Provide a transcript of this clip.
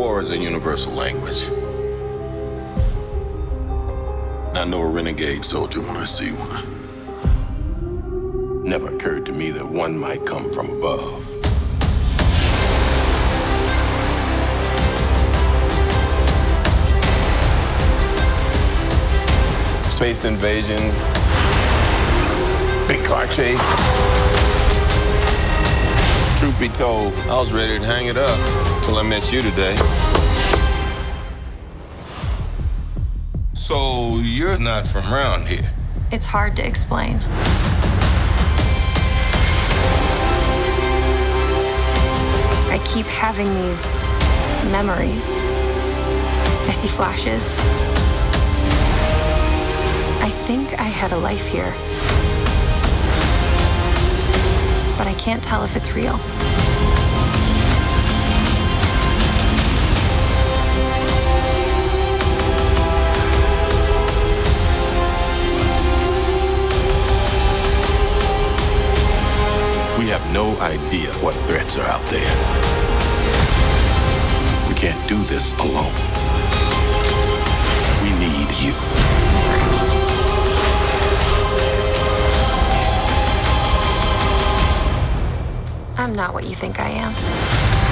war is a universal language. I know a renegade soldier when I see one. Never occurred to me that one might come from above. Space invasion, big car chase. Truth be told, I was ready to hang it up till I met you today. So you're not from around here? It's hard to explain. I keep having these memories. I see flashes. I think I had a life here. But I can't tell if it's real. We have no idea what threats are out there. We can't do this alone. We need you. I'm not what you think I am.